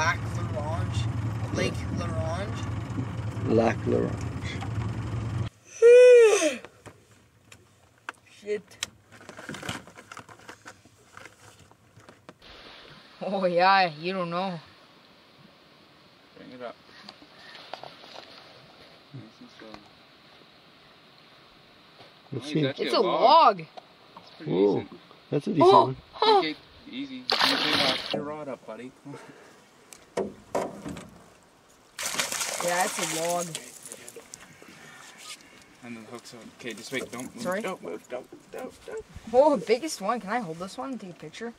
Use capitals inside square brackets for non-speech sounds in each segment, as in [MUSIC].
Lac La Ronge. Lake La Ronge. Lac La Ronge. [SIGHS] Shit. Oh yeah, you don't know. Bring it up. Nice. Uh, Let's see. he's It's a log. It's pretty Whoa. decent. That's a decent Oh, one. Okay, easy. Get your rod up, buddy. [LAUGHS] Yeah, it's a log. And the hook's on. Okay, just wait. Don't move. Sorry? Don't move. Don't. Don't. Don't. Oh, biggest one. Can I hold this one and take a picture?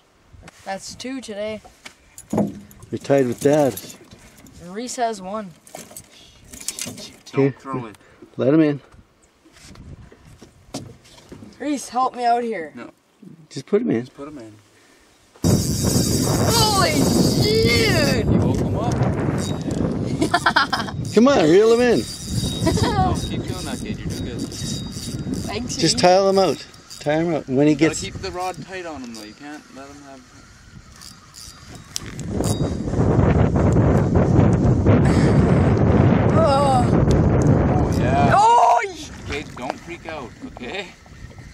That's two today. You're tied with dad. And Reese has one. Don't throw it. Let him in. Reese, help me out here. No. Just put him in. Just put him in. Holy shit! You woke them up. [LAUGHS] Come on, reel him in. Oh, keep going that kid. You're doing good. Thanks. Just Reese. tie him out. Tie him out. When he You gotta gets keep the rod tight on him though. You can't let him have. [SIGHS] Oh, Oh yeah. oh, Okay, don't freak out. Okay.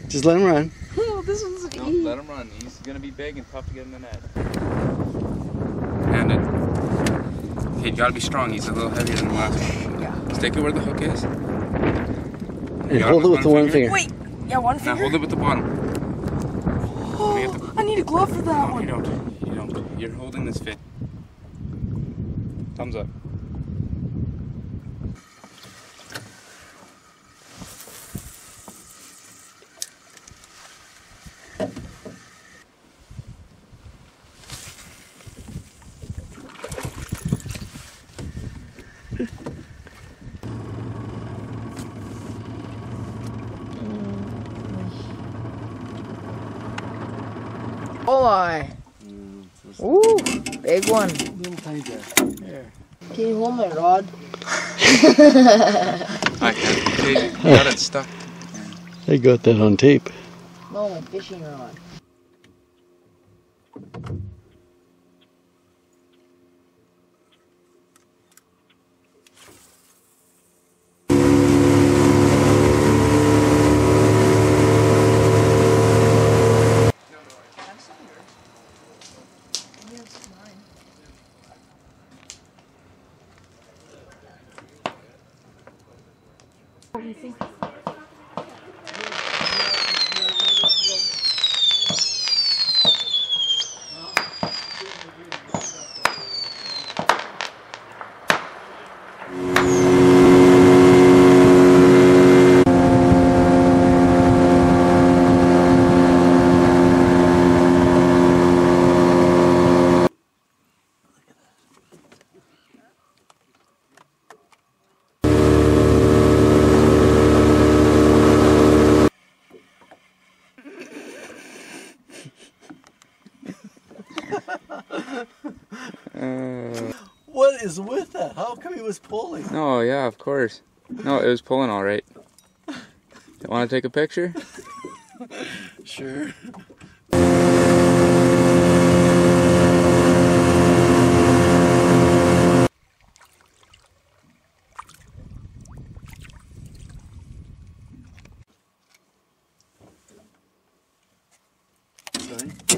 just let him run. oh, [LAUGHS] this one's Don't let him run. He's gonna be big and tough to get in the net. And it. Okay, you gotta be strong. He's a little heavier than the last one. Yeah. Stick it where the hook is. And hold it it with with the one one finger. Wait, yeah, one Now finger. hold it with the bottom. Oh, I need a glove for that No, you don't. You don't. You're holding this fit. Thumbs up. Oh my. Ooh, big one. Can you hold my rod? I can. Okay, you got it stuck. I got that on tape. No, my fishing rod. sí. Uh, [LAUGHS] What is with that? How come he was pulling? oh yeah, of course. No, it was pulling all right. Want to take a picture? [LAUGHS] Sure. Sorry.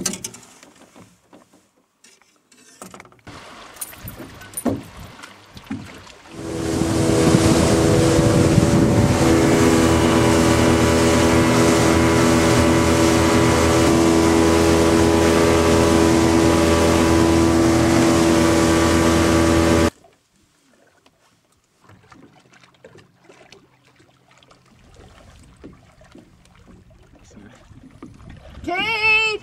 Kate!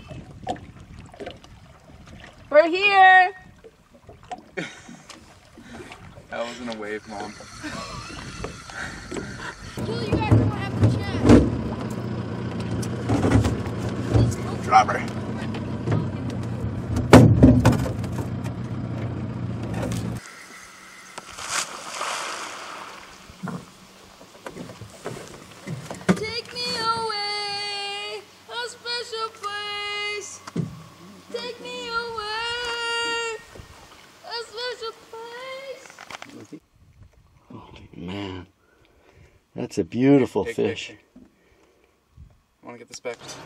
We're here! That wasn't a wave, mom. Drop her. Take me away, a special place. Take me away, a special man. That's a beautiful Take fish. picture. I want to get the specs.